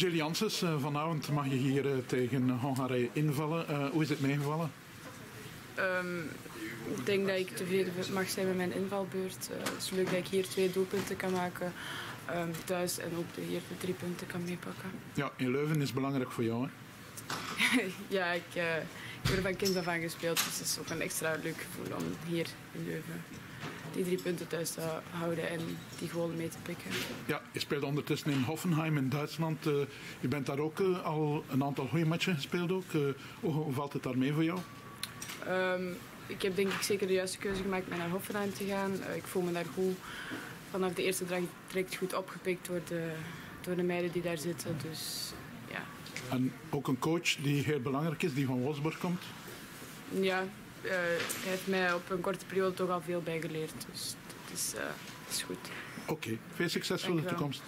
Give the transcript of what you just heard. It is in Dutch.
Janssens, eh, vanavond mag je hier eh, tegen Hongarije invallen. Eh, hoe is het meegevallen? Ehm, ik denk dat ik tevreden mag zijn met mijn invalbeurt. Het is leuk dat ik hier twee doelpunten kan maken ehm, thuis en ook hier de drie punten kan meepakken. Ja, in Leuven is belangrijk voor jou. Hè? ja, ik, eh, ik heb er van kind af aan gespeeld, dus het is ook een extra leuk gevoel om hier in Leuven die drie punten thuis te houden en die gewoon mee te pikken. Ja, je speelt ondertussen in Hoffenheim in Duitsland. Eh, je bent daar ook eh, al een aantal goede matchen gespeeld. Ook. Eh, hoe, valt het daar mee voor jou? Ehm, ik heb denk ik zeker de juiste keuze gemaakt om naar Hoffenheim te gaan. Ik voel me daar goed. Vanaf de eerste dag direct goed opgepikt door de, door de meiden die daar zitten. Dus ja, En ook een coach die heel belangrijk is, die van Wolfsburg komt. ja hij heeft mij op een korte periode toch al veel bijgeleerd. Dus het is, eh, is goed. Oké, veel succes voor de toekomst.